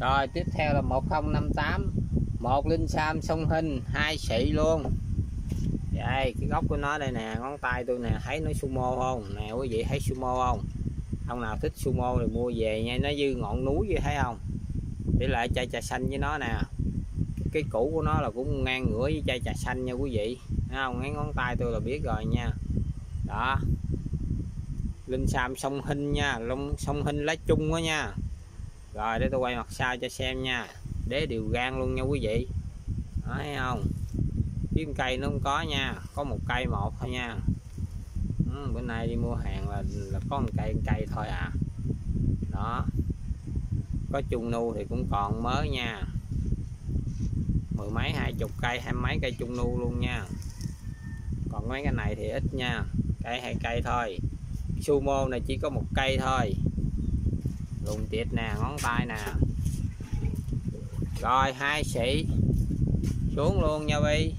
rồi, tiếp theo là 1058 một linh sam sông hình, hai xị luôn. Đây, cái gốc của nó đây nè, ngón tay tôi nè, thấy nó sumo không? Nè, quý vị thấy sumo không? Ông nào thích sumo thì mua về nha, nó dư ngọn núi vậy, thấy không? Để lại chai trà xanh với nó nè. Cái cũ của nó là cũng ngang ngửa với chai trà xanh nha, quý vị. Thấy không? Ngay ngón tay tôi là biết rồi nha. Đó. Linh sam sông hình nha, long sông hình lá chung đó nha rồi để tôi quay mặt sau cho xem nha. Đế đều gan luôn nha quý vị. Thấy không? Kiếm cây nó không có nha. Có một cây một thôi nha. Ừ, bữa nay đi mua hàng là, là có một cây một cây thôi à. Đó. Có chung nu thì cũng còn mới nha. Mười mấy hai chục cây hai mấy cây chung nu luôn nha. Còn mấy cái này thì ít nha. Cây hai cây thôi. Sumo này chỉ có một cây thôi lùng tiệt nè ngón tay nè. Rồi hai sĩ xuống luôn nha bi.